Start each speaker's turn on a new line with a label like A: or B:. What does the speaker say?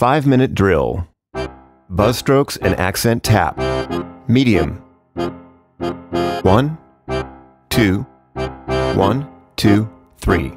A: 5 minute drill. Buzz strokes and accent tap. Medium. One, two, one, two, three.